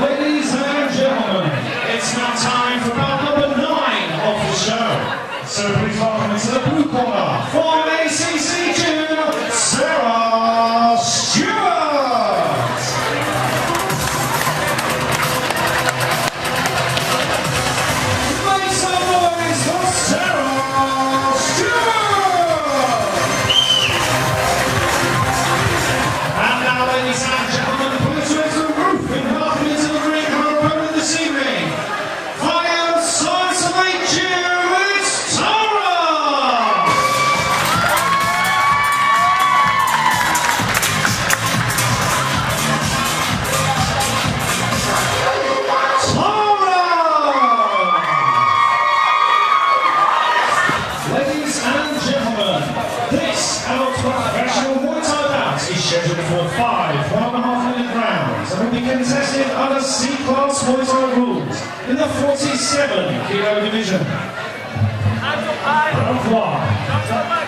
Ladies and gentlemen, it's now time for round number nine of the show. So please will be contested under C-class Muay Thai rules in the 47 kilo division. Round.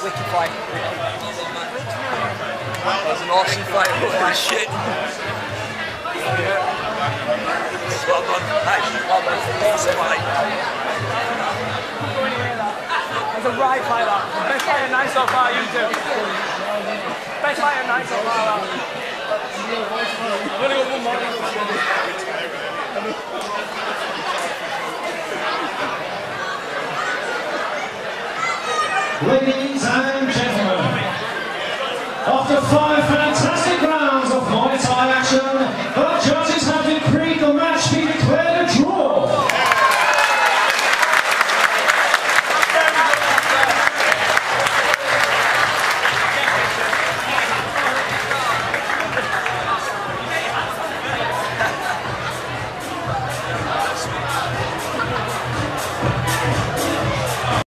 That was an awesome fight. Holy shit. Well done. Hey, well done. Awesome fight. That's a right fight, that. Best fight of night so far, you two. Best fight of night so far, that. I'm gonna go one more. Ladies and gentlemen, after five